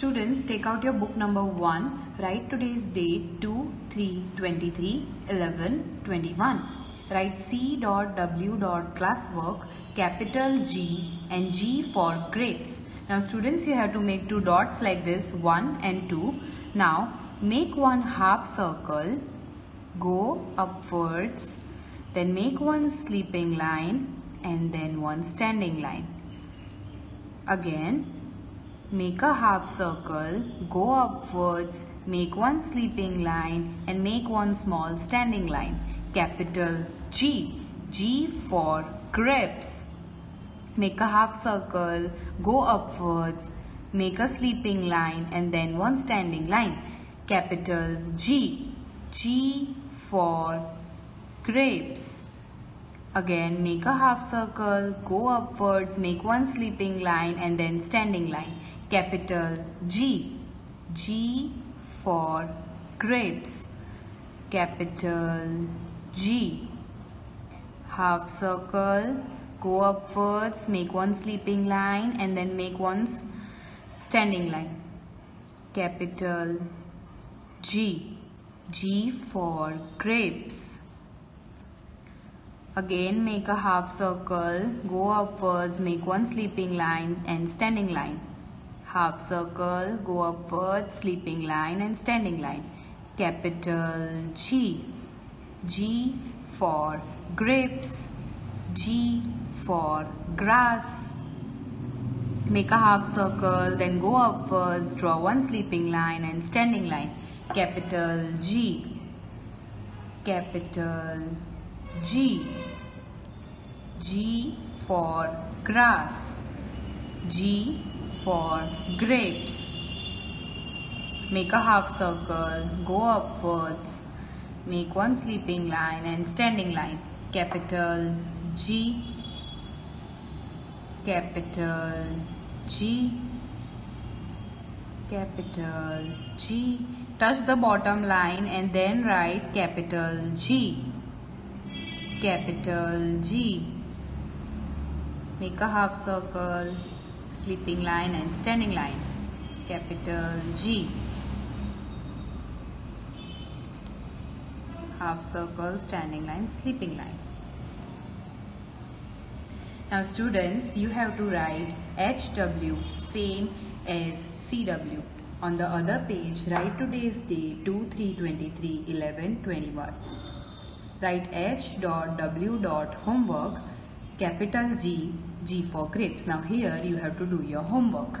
Students, take out your book number 1. Write today's date 2 3 23 11 21. Write C dot W dot classwork capital G and G for grapes. Now students, you have to make two dots like this 1 and 2. Now make one half circle, go upwards, then make one sleeping line and then one standing line. Again, Make a half circle, go upwards, make one sleeping line and make one small standing line. Capital G. G for grapes. Make a half circle, go upwards, make a sleeping line and then one standing line. Capital G. G for grapes. Again, make a half circle, go upwards, make one sleeping line and then standing line. Capital G. G for grapes. Capital G. Half circle, go upwards, make one sleeping line and then make one standing line. Capital G. G for grapes. Again make a half circle, go upwards, make one sleeping line and standing line. Half circle, go upwards, sleeping line and standing line. Capital G. G for grapes. G for grass. Make a half circle, then go upwards, draw one sleeping line and standing line. Capital G. Capital G. G for grass. G for grapes. Make a half circle, go upwards, make one sleeping line and standing line. Capital G, capital G, capital G. Touch the bottom line and then write capital G capital G. Make a half circle, sleeping line and standing line. Capital G. Half circle, standing line, sleeping line. Now students, you have to write HW same as CW. On the other page, write today's date 2 3 23 11 21 write h dot w dot homework capital G G for grapes. Now here you have to do your homework.